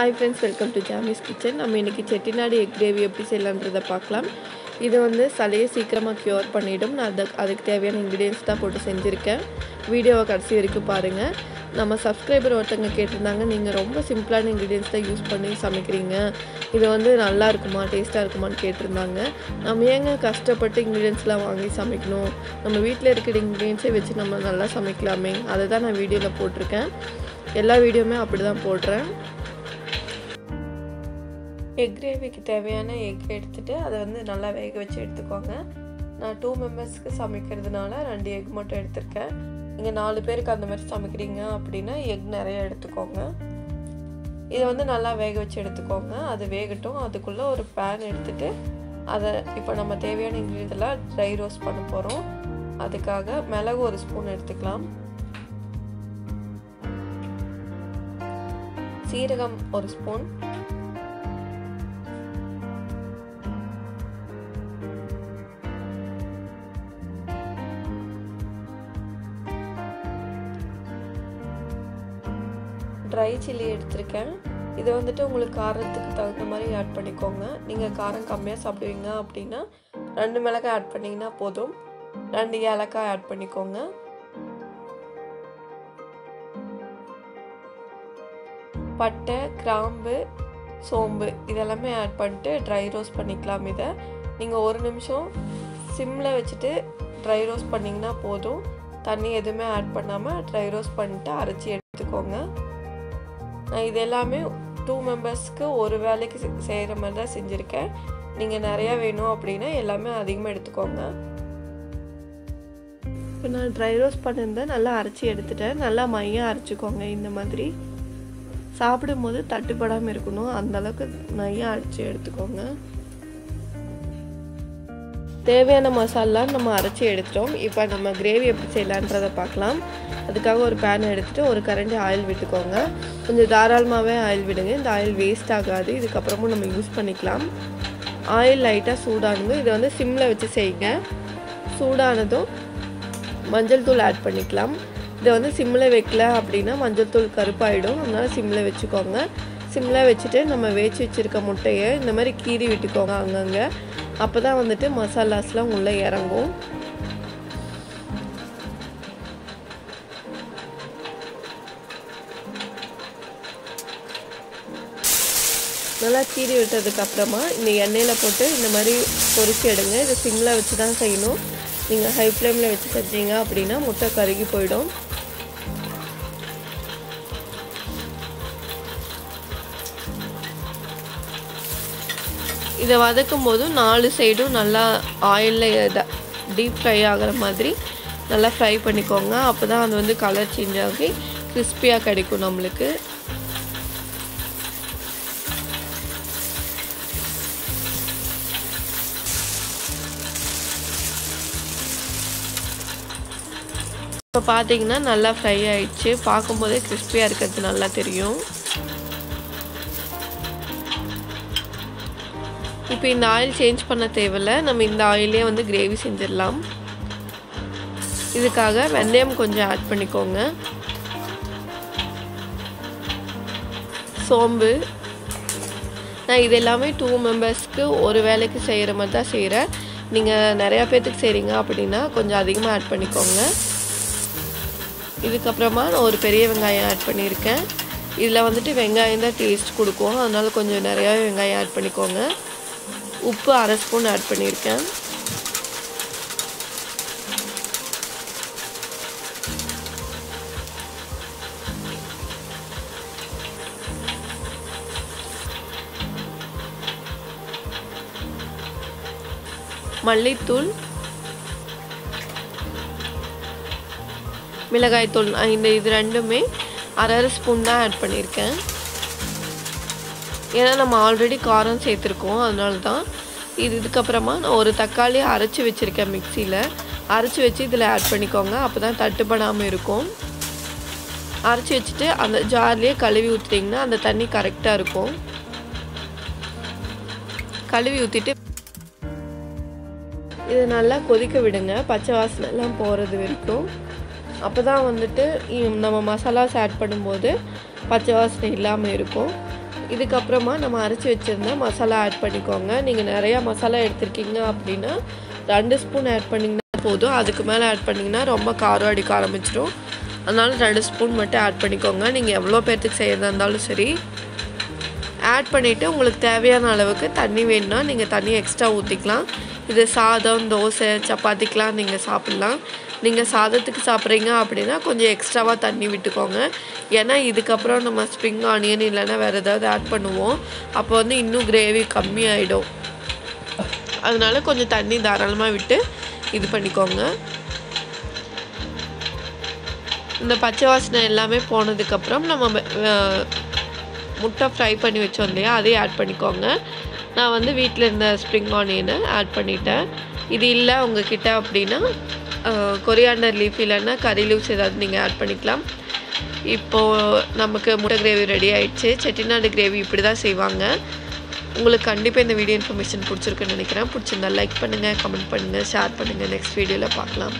Hi friends welcome to Jami's kitchen நம்ம இன்றைக்கி Chettinad egg gravy எப்படி செய்யலான்றதை பார்க்கலாம். இது வந்து சலையை சீக்கிரமாக க்யூர் பண்ணிவிடும் நான் அதுக்கு அதுக்கு தேவையான இன்க்ரீடியன்ஸ் தான் போட்டு செஞ்சுருக்கேன். வீடியோவை கடைசி வரைக்கும் பாருங்கள் நம்ம சப்ஸ்கிரைபர் ஒருத்தங்க கேட்டிருந்தாங்க நீங்கள் ரொம்ப சிம்பிளான இன்க்ரீடியன்ஸ் தான் யூஸ் பண்ணி சமைக்கிறீங்க. இது வந்து நல்லா இருக்குமா டேஸ்ட்டாக இருக்குமான்னு கேட்டிருந்தாங்க. நம்ம ஏங்க கஷ்டப்பட்டு இன்க்ரீடியன்ஸ்லாம் வாங்கி சமைக்கணும்? நம்ம வீட்டில் இருக்கிற இன்க்ரீடியன்ஸை வச்சு நம்ம நல்லா சமைக்கலாமே. அதை தான் நான் வீடியோவில் போட்டிருக்கேன். எல்லா வீடியோவுமே அப்படி தான் போடுறேன். எக் கிரேவிக்கு தேவையான எக் எடுத்துகிட்டு அதை வந்து நல்லா வேக வச்சு எடுத்துக்கோங்க. நான் டூ மெம்பர்ஸ்க்கு சமைக்கிறதுனால ரெண்டு எக் மட்டும் எடுத்திருக்கேன். நீங்கள் நாலு பேருக்கு அந்த மாதிரி சமைக்கிறீங்க அப்படின்னா எக் நிறைய எடுத்துக்கோங்க. இதை வந்து நல்லா வேக வச்சு எடுத்துக்கோங்க. அது வேகட்டும். அதுக்குள்ளே ஒரு பேன் எடுத்துகிட்டு அதை இப்போ நம்ம தேவையான இன்க்ரீடியெல்லாம் ட்ரை ரோஸ்ட் பண்ண போகிறோம் அதுக்காக மிளகு ஒரு ஸ்பூன் எடுத்துக்கலாம். சீரகம் ஒரு ஸ்பூன் ட்ரை சில்லி எடுத்திருக்கேன். இதை வந்துட்டு உங்களுக்கு காரத்துக்கு தகுந்த மாதிரி ஆட் பண்ணிக்கோங்க. நீங்கள் காரம் கம்மியாக சாப்பிடுவீங்க அப்படின்னா ரெண்டு மிளகாய் ஆட் பண்ணிங்கன்னா போதும். ரெண்டு ஏலக்காய் ஆட் பண்ணிக்கோங்க. பட்டை கிராம்பு சோம்பு இதெல்லாமே ஆட் பண்ணிட்டு ட்ரை ரோஸ்ட் பண்ணிக்கலாம் இதை. நீங்கள் ஒரு நிமிஷம் சிம்மில் வச்சுட்டு ட்ரை ரோஸ்ட் பண்ணிங்கன்னா போதும். தண்ணி எதுவுமே ஆட் பண்ணாமல் ட்ரை ரோஸ்ட் பண்ணிட்டு அரைச்சி எடுத்துக்கோங்க. இது எல்லாமே டூ மெம்பர்ஸ்க்கு ஒரு வேலைக்கு செய்கிற மாதிரி தான் செஞ்சுருக்கேன். நீங்கள் நிறையா வேணும் அப்படின்னா எல்லாமே அதிகமாக எடுத்துக்கோங்க. இப்போ நான் ட்ரை ரோஸ்ட் பண்ணியிருந்தேன். நல்லா அரைச்சி எடுத்துட்டேன். நல்லா மையம் அரைச்சிக்கோங்க இந்த மாதிரி. சாப்பிடும்போது தட்டுப்படாமல் இருக்கணும். அந்தளவுக்கு மையம் அரைச்சி எடுத்துக்கோங்க. தேவையான மசாலாம் நம்ம அரைச்சி எடுத்துட்டோம். இப்போ நம்ம கிரேவி எப்படி செய்யலான்றதை பார்க்கலாம். அதுக்காக ஒரு பேன் எடுத்துகிட்டு ஒரு கரண்டி ஆயில் விட்டுக்கோங்க. கொஞ்சம் தாராளமாகவே ஆயில் விடுங்க. இந்த ஆயில் வேஸ்ட் ஆகாது. இதுக்கப்புறமும் நம்ம யூஸ் பண்ணிக்கலாம். ஆயில் லைட்டாக சூடானதும் இதை வந்து சிம்மில் வச்சு செய்யுங்க. சூடானதும் மஞ்சள் தூள் ஆட் பண்ணிக்கலாம். இதை வந்து சிம்மில் வைக்கல அப்படின்னா மஞ்சள் தூள் கருப்பாயிடும். அதனால் சிம்மில் வச்சுக்கோங்க. சிம்மில் வச்சுட்டு நம்ம வேச்சு வச்சுருக்க முட்டையை இந்த மாதிரி கீறி விட்டுக்கோங்க அங்கங்கே. அப்போ தான் வந்துட்டு மசாலாஸ்லாம் உள்ளே இறங்கும். நல்லா கீறி விட்டதுக்கப்புறமா இந்த எண்ணெயில் போட்டு இந்த மாதிரி பொறிச்சு எடுங்க. இதை சிம்மில் வச்சு தான் செய்யணும் நீங்கள் ஹை ஃப்ளேமில் வச்சு செஞ்சீங்க அப்படின்னா முட்டை கருகி போயிடும். இதை வதக்கும் போதும் நாலு சைடும் நல்லா ஆயிலில் டீப் ஃப்ரை ஆகிற மாதிரி நல்லா ஃப்ரை பண்ணிக்கோங்க. அப்போ தான் அது வந்து கலர் சேஞ்ச் ஆகி கிறிஸ்பியாக கிடைக்கும் நம்மளுக்கு. இப்போ பார்த்தீங்கன்னா நல்லா ஃப்ரை ஆயிடுச்சு. பார்க்கும்போதே கிறிஸ்பியாக இருக்கிறது நல்லா தெரியும். இப்போ இந்த ஆயில் சேஞ்ச் பண்ண தேவையில்ல. நம்ம இந்த ஆயிலே வந்து கிரேவி செஞ்சிடலாம். இதுக்காக வெந்தயம் கொஞ்சம் ஆட் பண்ணிக்கோங்க. சோம்பு. நான் இது எல்லாமே டூ மெம்பர்ஸ்க்கு ஒரு வேலைக்கு செய்கிற மாதிரி தான் செய்கிறேன் நீங்கள் நிறையா பேர்த்துக்கு செய்கிறீங்க அப்படின்னா கொஞ்சம் அதிகமாக ஆட் பண்ணிக்கோங்க. இதுக்கப்புறமா நான் ஒரு பெரிய வெங்காயம் ஆட் பண்ணியிருக்கேன். இதில் வந்துட்டு வெங்காயம் தான் டேஸ்ட் கொடுக்கும். அதனால் கொஞ்சம் நிறையா வெங்காயம் ஆட் பண்ணிக்கோங்க. உப்பு அரை ஸ்பூன் ஆட் பண்ணியிருக்கேன். மல்லித்தூள். மிளகாய்த்தூள் இந்த இது ரெண்டுமே அரை அரை ஸ்பூன் தான் ஆட் பண்ணியிருக்கேன். ஏன்னா நம்ம ஆல்ரெடி காரம் சேர்த்துருக்கோம் அதனால தான் இது இதுக்கப்புறமா நான் ஒரு தக்காளி அரைச்சி வச்சுருக்கேன் மிக்சியில் அரைச்சி வச்சு இதில் ஆட் பண்ணிக்கோங்க. அப்போ தான் தட்டுப்படாமல் இருக்கும். அரைச்சி வச்சுட்டு அந்த ஜார்லேயே கழுவி ஊற்றிட்டிங்கன்னா அந்த தண்ணி கரெக்டாக இருக்கும். கழுவி ஊற்றிட்டு இதை நல்லா கொதிக்க விடுங்க. பச்சை வாசனைலாம் போகிறது வரைக்கும். அப்போ தான் வந்துட்டு நம்ம மசாலாஸ் ஆட் பண்ணும்போது பச்சை வாசனை இல்லாமல் இருக்கும். இதுக்கப்புறமா நம்ம அரைச்சி வச்சுருந்த மசாலா ஆட் பண்ணிக்கோங்க. நீங்கள் நிறையா மசாலா எடுத்திருக்கீங்க அப்படின்னா ரெண்டு ஸ்பூன் ஆட் பண்ணிங்கன்னா போதும். அதுக்கு மேலே ஆட் பண்ணிங்கன்னா ரொம்ப காரம் அடிக்க ஆரம்பிச்சிடும். அதனால ரெண்டு ஸ்பூன் மட்டும் ஆட் பண்ணிக்கோங்க. நீங்கள் எவ்வளோ பேர்த்துக்கு செய்கிறதா இருந்தாலும் சரி. ஆட் பண்ணிவிட்டு உங்களுக்கு தேவையான அளவுக்கு தண்ணி வேணும்னா நீங்கள் தண்ணி எக்ஸ்ட்ரா ஊற்றிக்கலாம் இது சாதம் தோசை சப்பாத்திக்கெலாம் நீங்கள் சாப்பிட்லாம். நீங்கள் சாதத்துக்கு சாப்பிட்றீங்க அப்படின்னா கொஞ்சம் எக்ஸ்ட்ராவாக தண்ணி விட்டுக்கோங்க. ஏன்னா இதுக்கப்புறம் நம்ம ஸ்ப்ரிங் ஆனியன் இல்லைன்னா வேறு ஏதாவது ஆட் பண்ணுவோம். அப்போ வந்து இன்னும் கிரேவி கம்மியாயிடும். அதனால கொஞ்சம் தண்ணி தாராளமாக விட்டு இது பண்ணிக்கோங்க. இந்த பச்சை வாசனை எல்லாமே போனதுக்கப்புறம் நம்ம முட்டை ஃப்ரை பண்ணி வச்சோம் இல்லையா அதையும் ஆட் பண்ணிக்கோங்க. நான் வந்து வீட்டில் இருந்த ஸ்ப்ரிங் ஆனியனை ஆட் பண்ணிட்டேன். இது இல்லை உங்ககிட்ட அப்படின்னா கொரியாண்டர் லீஃப் இல்லைன்னா கறி லீவ்ஸ் ஏதாவது நீங்கள் ஆட் பண்ணிக்கலாம். இப்போது நமக்கு முட்டை கிரேவி ரெடி ஆயிடுச்சு. செட்டிநாடு கிரேவி இப்படி தான் செய்வாங்க. உங்களுக்கு கண்டிப்பாக இந்த வீடியோ இன்ஃபர்மேஷன் பிடிச்சிருக்குன்னு நினைக்கிறேன். பிடிச்சிருந்தா லைக் பண்ணுங்கள் கமெண்ட் பண்ணுங்கள் ஷேர் பண்ணுங்கள் நெக்ஸ்ட் வீடியோவில் பார்க்கலாம்.